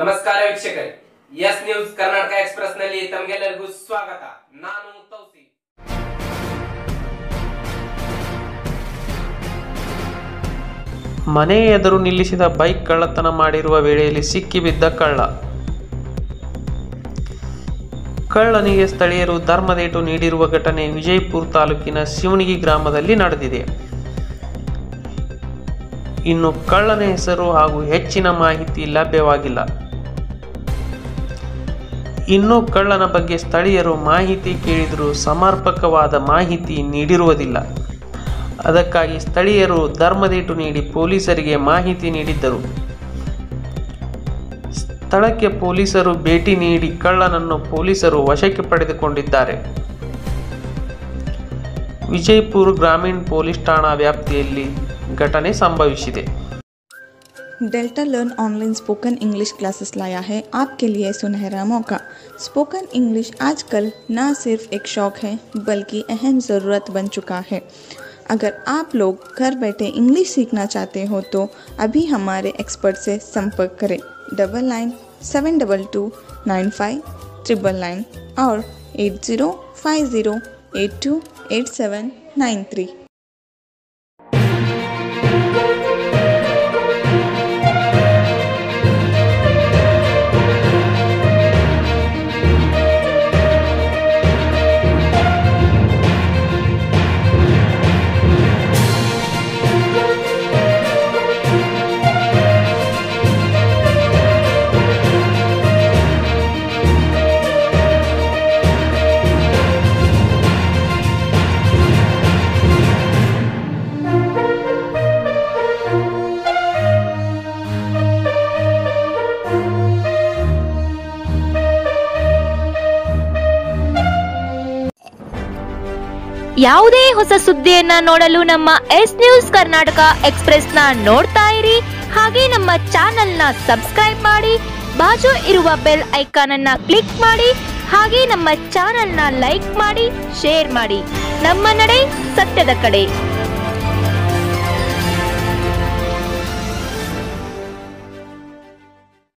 ವೀಕ್ಷಕರೇ. S news Karnataka ಎಕ್ಸ್ಪ್ರೆಸ್ನಲ್ಲಿ ತಮಗೆಲ್ಲರಿಗೂ ಸ್ವಾಗತ. ನಾನು ತೌಸಿ. ಮನೆ ಎದುರು ನಿಲ್ಲಿಸಿದ ಬೈಕ್ ಕಳ್ಳತನ ಮಾಡಿರುವ ವೇಳೆಯಲ್ಲಿ ಸಿಕ್ಕಿಬಿದ್ದ ಕಳ್ಳ. ಕಳ್ಳನಿಗೆ ಸ್ಥಳೀಯರು ಧರ್ಮದೇಟು ನೀಡಿರುವ ಘಟನೆ ವಿಜಯಪುರ ತಾಲೂಕಿನ ಶಿವನಿಗಿ ಗ್ರಾಮದಲ್ಲಿ ನಡೆದಿದೆ. ಇನ್ನು ಕಳ್ಳನ ಹೆಸರು ಹಾಗೂ ಹೆಚ್ಚಿನ ಮಾಹಿತಿ ಲಭ್ಯವಾಗಿಲ್ಲ. ಇನ್ನು ಕಳ್ಳನ ಬಗ್ಗೆ ಸ್ಥಳೀಯರು ಮಾಹಿತಿ ಕೇಳಿದರೂ ಸಮರ್ಪಕವಾದ ಮಾಹಿತಿ ನೀಡಿರುವುದಿಲ್ಲ. ಅದಕ್ಕಾಗಿ ಸ್ಥಳೀಯರು ಧರ್ಮದೇಟು ನೀಡಿ ಪೊಲೀಸರಿಗೆ ಮಾಹಿತಿ ನೀಡಿದ್ದರು. ಸ್ಥಳಕ್ಕೆ ಪೊಲೀಸರು ಭೇಟಿ ನೀಡಿ ಕಳ್ಳನನ್ನು ಪೊಲೀಸರು ವಶಕ್ಕೆ ಪಡೆದುಕೊಂಡಿದ್ದಾರೆ. ವಿಜಯಪುರ ಗ್ರಾಮೀಣ ಪೊಲೀಸ್ ಠಾಣಾ ವ್ಯಾಪ್ತಿಯಲ್ಲಿ ಘಟನೆ ಸಂಭವಿಸಿದೆ. Delta learn online spoken English classes लाया है। आपके लिए सुनहरा मौका। स्पोकन इंग्लिश आजकल ना सिर्फ़ एक शौक है, बल्कि अहम ज़रूरत बन चुका है। अगर आप लोग घर बैठे इंग्लिश सीखना चाहते हो तो अभी हमारे एक्सपर्ट से संपर्क करें। Double nine, seven double two, nine five, triple nine और eight zero five zero, eight two, eight seven, nine three. ಯಾವುದೇ ಹೊಸ ಸುದ್ದಿಯನ್ನ ನೋಡಲು ನಮ್ಮ ಎಸ್ ನ್ಯೂಸ್ ಕರ್ನಾಟಕ ಎಕ್ಸ್ಪ್ರೆಸ್ನ ನೋಡ್ತಾ ಇರಿ. ಹಾಗೆ ನಮ್ಮ ಚಾನೆಲ್ನ ಸಬ್ಸ್ಕ್ರೈಬ್ ಮಾಡಿ, ಬಾಜು ಇರುವ ಬೆಲ್ ಐಕಾನ್ ಅನ್ನ ಕ್ಲಿಕ್ ಮಾಡಿ, ಹಾಗೆ ನಮ್ಮ ಚಾನೆಲ್ನ ಲೈಕ್ ಮಾಡಿ, ಶೇರ್ ಮಾಡಿ. ನಮ್ಮ ನಡೆ ಸತ್ಯದ ಕಡೆ.